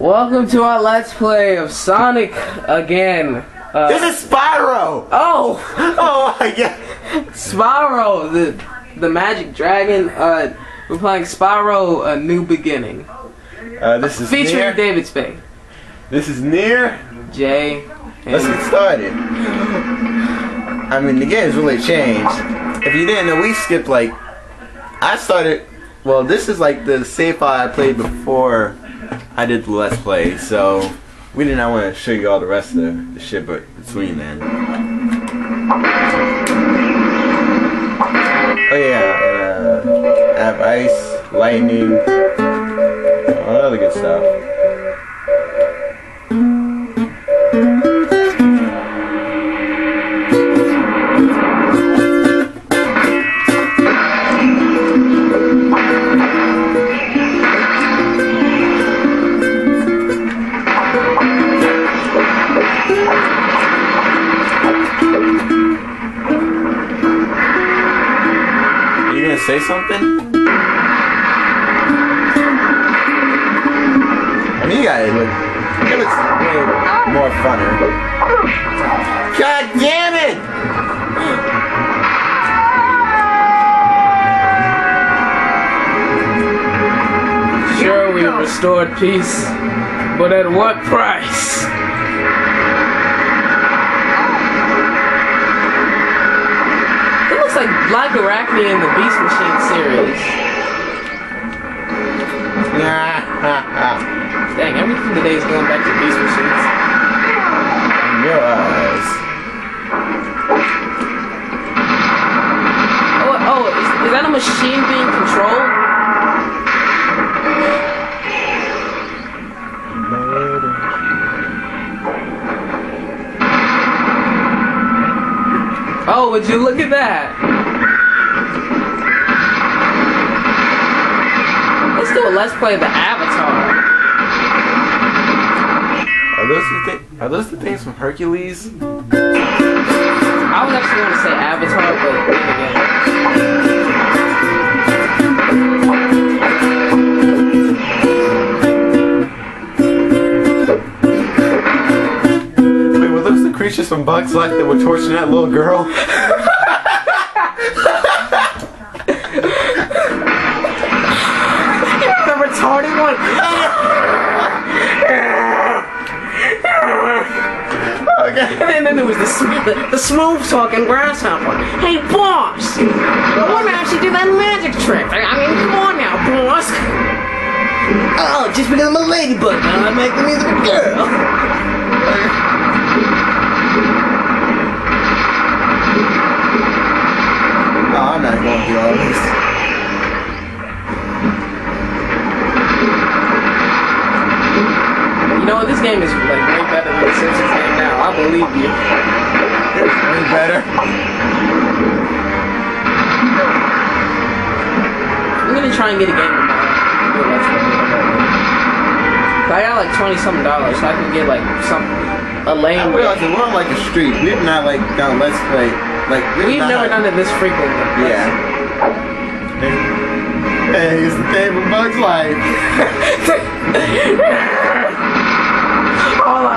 Welcome to our Let's Play of Sonic again. Uh, This is Spyro! oh, Oh my god! Spyro, the the Magic Dragon. Uh, we're playing Spyro: A New Beginning, Uh, this is featuring near. David Spade, This is near. Jay, Let's get started. I mean, the game's really changed. If you didn't know, we skipped like. I started. Well, this is like the save file I played before I did the Let's Play, so we did not want to show you all the rest of the shit but between then. Oh yeah, uh, I have ice, lightning, all other good stuff. Mean, you gotta look. It looks way more funner. God damn it! sure we restored peace, but at what price? It looks like Blackarachnia in the Beast Machine series. Ah, Dang, everything today is going back to Beast Machines. In your eyes. Oh, oh, is, is that a machine being controlled? Oh, would you look at that? Let's do a let's play the Avatar. Those the thi- Are those the things from Hercules? I was actually going to say Avatar, but then again. Wait, were those the creatures from Bugs Life that were torturing that little girl? The retarded one. Then there was the, the, the smooth talking grasshopper. Hey, boss! Want to actually do that magic trick. I, I mean, come on now, boss. Oh, just because I'm a ladybug, now I'm making me the girl. Believe you. Any better? I'm gonna try and get a game tomorrow. Do a Let's Play. I got like twenty something dollars, so I can get like some a lane. realize that we're on like a street. We've not like done Let's Play. Like We've never done it this frequently. Yeah. Hey, it's the from Bugs Life.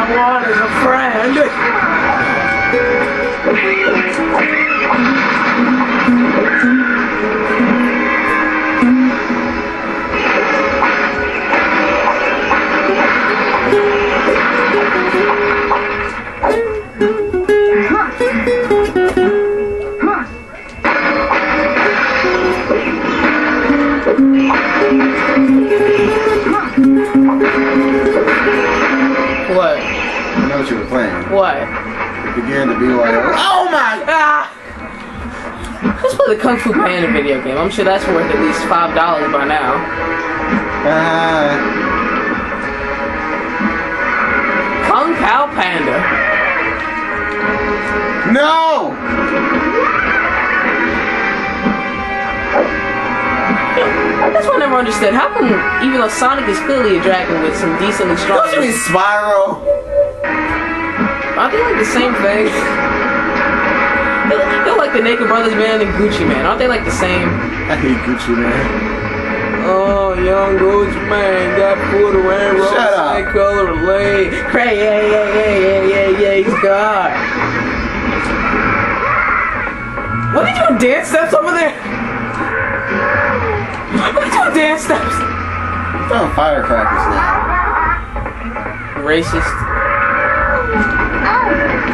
I want is a friend. What? I know what you were playing. What? It began to be like, oh my! Ah! Let's play the Kung Fu Panda video game. I'm sure that's worth at least five dollars by now. Uh, That's what I never understood. How come, even though Sonic is clearly a dragon with some decently strong, Don't you mean Spyro? aren't they like the same thing? They're, they're like the Naked Brothers band and Gucci Mane. Aren't they like the same? I hate Gucci, man. Oh, young Gucci Mane got put away. Shut up. color relay. Cray, yeah, yeah, yeah, yeah, yeah, yeah, he's God. What are you doing dance steps over there? What are you doing dance? Throwing firecrackers now. Racist.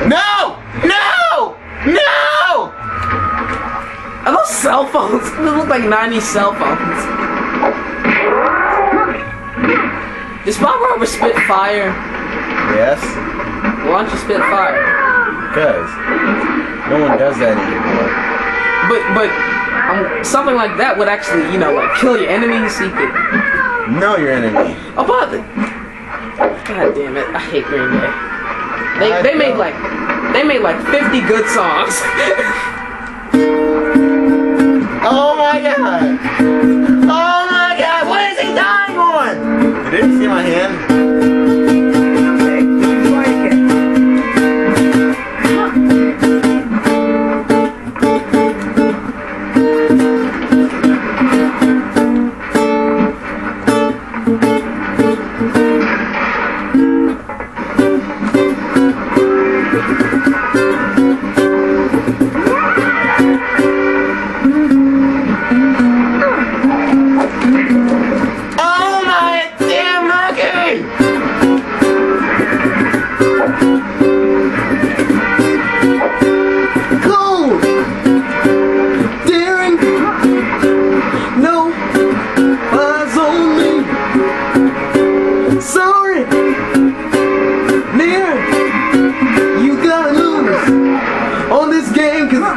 No! No! No! Are those cell phones? They look like 90s cell phones. Does Bob Rober spit fire? Yes, Why don't you spit fire? because no one does that anymore. But but um, something like that would actually, you know, like kill your enemies. So you could. Know your enemy. Oh, but God damn it! I hate Green Day. They I they made like they made like 50 good songs. Oh my god! Oh my god! What is he dying on? Did you see my hand? Thank you.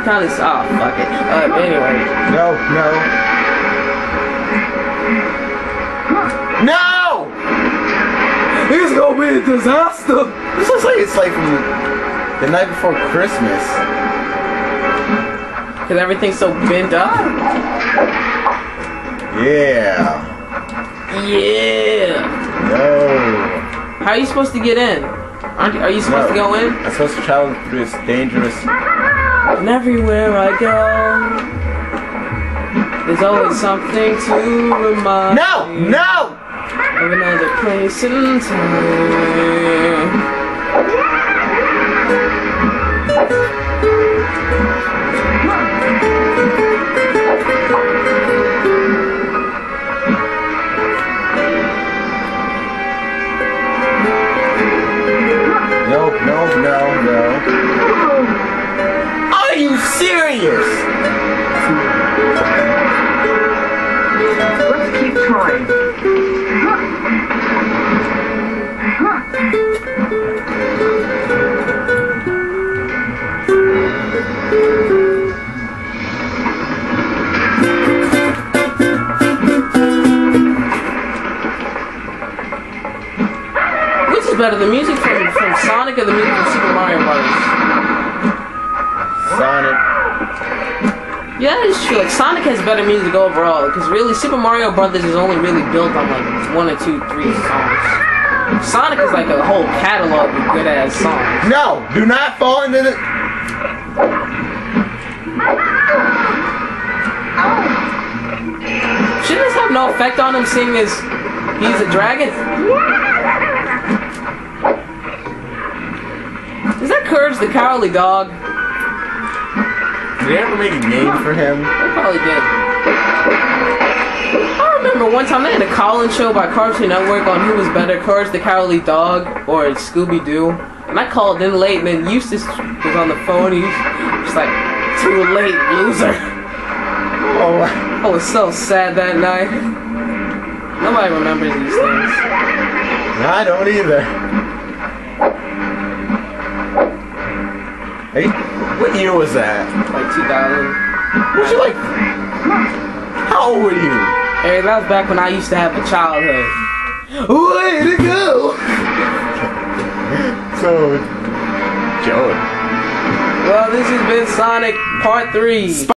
Game cause kind of oh fuck it. Uh, anyway, No, no. No! it's gonna be a disaster. This looks like it's like from the night before Christmas. Cause everything's so bent up. Yeah. Yeah. No. How are you supposed to get in? Aren't you, are you supposed to go in? I'm supposed to travel through this dangerous. And everywhere I go, there's always something to remind No! me No! of another place and time. Better, the music from, from Sonic or the music from Super Mario Brothers? Sonic. Yeah, it's true. Like Sonic has better music overall, because really Super Mario Brothers is only really built on like one or two, three songs. Sonic is like a whole catalog of good ass songs. No! Do not fall into the. Shouldn't this have no effect on him, seeing as he's a dragon? Courage the Cowardly Dog? Did they ever make a game for him? They probably did. I remember one time they had a call-in show by Cartoon Network on who was better, Courage the Cowardly Dog or Scooby Doo. And I called in late, and then Eustace was on the phone. He was like, "Too late, loser." Oh, I was so sad that night. Nobody remembers these things. I don't either. Hey, what year was that? Like 2000. Was you like? How old were you? Hey, that was back when I used to have a childhood. Way to go! So, Joe. Well, this has been Sonic Part 3.